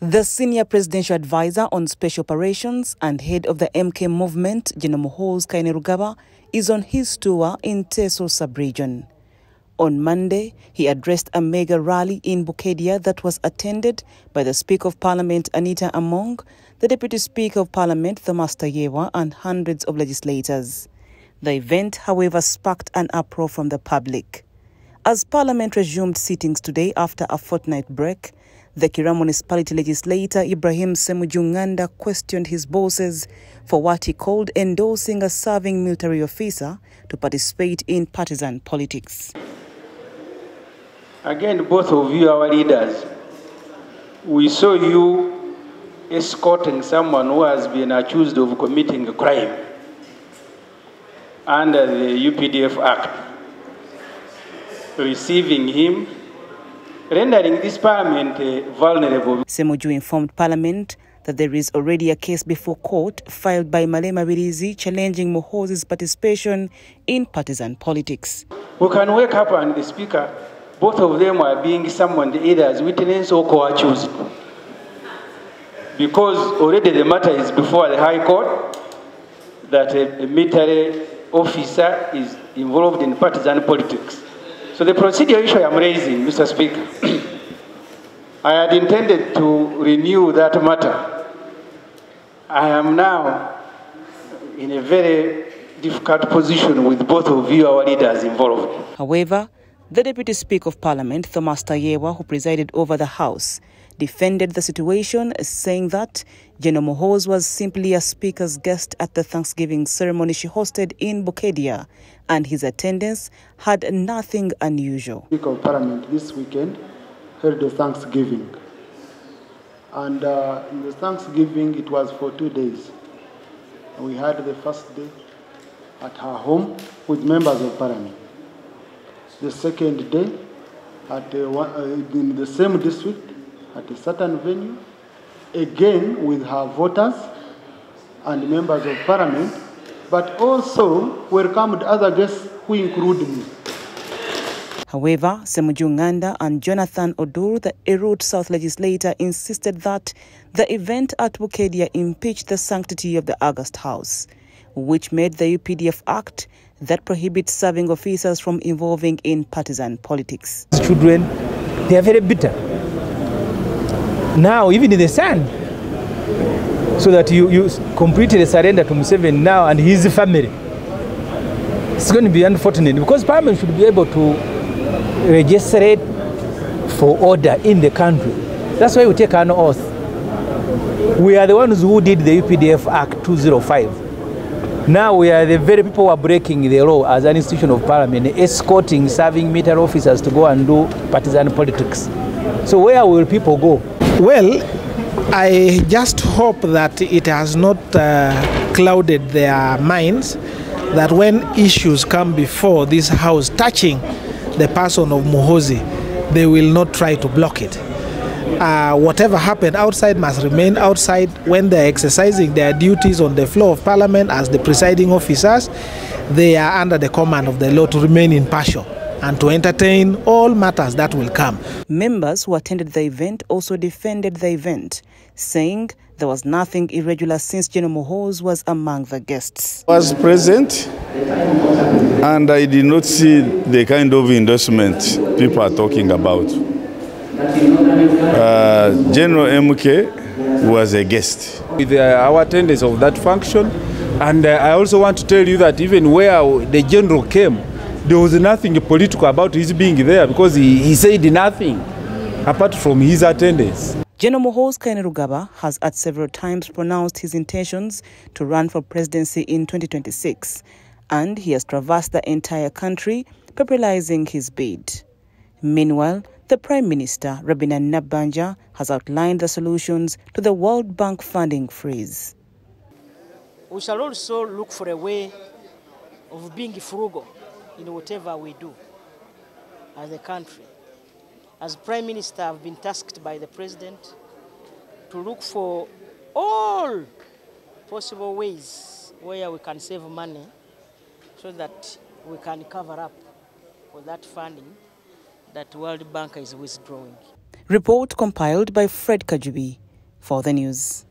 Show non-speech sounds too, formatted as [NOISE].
The senior presidential advisor on special operations and head of the MK movement, General Muhoozi Kainerugaba, is on his tour in Teso sub-region. On Monday, he addressed a mega rally in Bukedea that was attended by the Speaker of Parliament Anita Among, the Deputy Speaker of Parliament Thomas Tayebwa, and hundreds of legislators. The event, however, sparked an uproar from the public. As Parliament resumed sittings today after a fortnight break, the Kira municipality legislator Ibrahim Ssemujju Nganda questioned his bosses for what he called endorsing a serving military officer to participate in partisan politics. Again, both of you, our leaders, we saw you escorting someone who has been accused of committing a crime under the UPDF Act, receiving him rendering this parliament uh, vulnerable. Ssemujju informed Parliament that there is already a case before court filed by Male Mabirizi challenging Muhoozi's participation in partisan politics. We can wake up and the speaker, both of them are being summoned either as witness or co-accused. Because already the matter is before the High Court that a military officer is involved in partisan politics. So the procedure issue I'm raising, Mr. Speaker, [CLEARS THROAT] I had intended to renew that matter. I am now in a very difficult position with both of you, our leaders involved. However, the Deputy Speaker of Parliament, Thomas Tayebwa, who presided over the House, defended the situation, saying that General Muhoozi was simply a speaker's guest at the Thanksgiving ceremony she hosted in Bukedea, and his attendance had nothing unusual. Speaker of Parliament this weekend held a Thanksgiving. And uh, in the Thanksgiving, it was for two days. We had the first day at her home with members of Parliament. The second day at uh, uh, in the same district at a certain venue, again with her voters and members of Parliament, but also welcomed other guests who include me. However, Ssemujju Nganda and Jonathan Odur, the Erute South legislator, insisted that the event at Bukedea impeached the sanctity of the August House, which made the UPDF Act that prohibits serving officers from involving in partisan politics. Children, they are very bitter. Now, even in the sun, so that you, you completely surrender to Museveni now and his family. It's going to be unfortunate because Parliament should be able to legislate for order in the country. That's why we take an oath. We are the ones who did the UPDF Act 205. Now we are the very people who are breaking the law as an institution of parliament, escorting, serving military officers to go and do partisan politics. So where will people go? Well, I just hope that it has not uh, clouded their minds that when issues come before this house touching the person of Muhoozi, they will not try to block it. Uh, whatever happened outside must remain outside when they're exercising their duties on the floor of parliament as the presiding officers. They are under the command of the law to remain impartial and to entertain all matters that will come. Members who attended the event also defended the event, saying there was nothing irregular since General Muhoozi was among the guests. I was present and I did not see the kind of endorsement people are talking about. Uh, General MK was a guest. With uh, our attendance of that function, and uh, I also want to tell you that even where the general came, there was nothing political about his being there because he, he said nothing apart from his attendance. General Muhoozi Kainerugaba has at several times pronounced his intentions to run for presidency in 2026, and he has traversed the entire country popularizing his bid. Meanwhile, the Prime Minister, Rabina Nabanja, has outlined the solutions to the World Bank funding freeze. We shall also look for a way of being frugal in whatever we do as a country. As Prime Minister, I've been tasked by the President to look for all possible ways where we can save money so that we can cover up for that funding that World Bank is withdrawing. Report compiled by Fred Kajubi for the news.